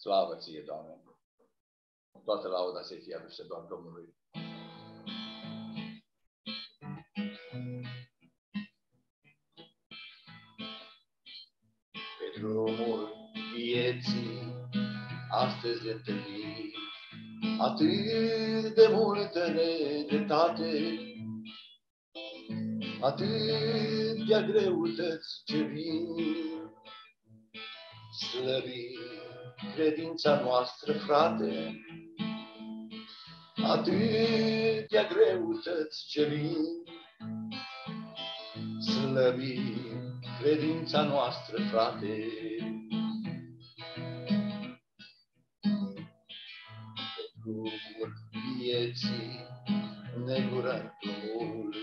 Slavă ție, Doamne! Toată lauda să fie adusă doar Domnului. Pe drumul vieții astăzi întâlnim atât de multă nedreptate, atâtea greutăți ce vin, slăbi credința noastră, frate, atâtea greutăți ce vin, slăbi credința noastră, frate. Drumul vieții negură mult,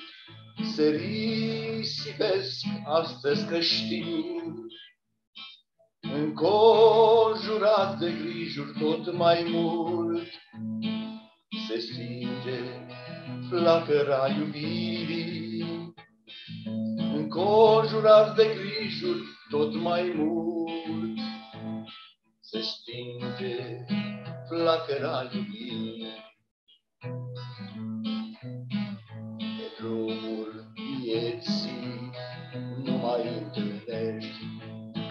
se risipesc astăzi creștini, înconjurat de grijuri tot mai mult, se stinge flacăra iubirii. Înconjurat de grijuri tot mai mult, se stinge flacăra iubirii.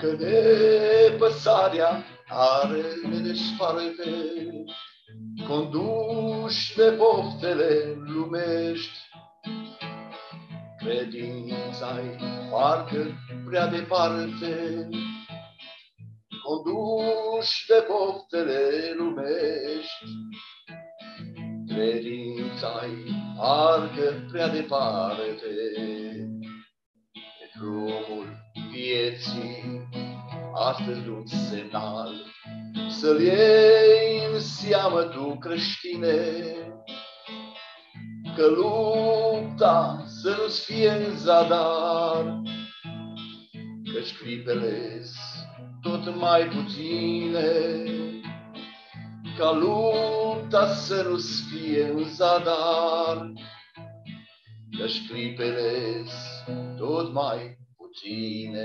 Că nepăsarea are ne desparte, conduși de poftele lumești. Credința-i parcă prea departe, conduși de poftele lumești. Credința-i parcă prea departe, pe drumul vieții, astăzi un semnal, să-l iei în seamă tu creștine, că lupta să nu-ți fie în zadar, căci clipele tot mai puține, ca lupta să nu fie în zadar, Căci clipele tot mai puține.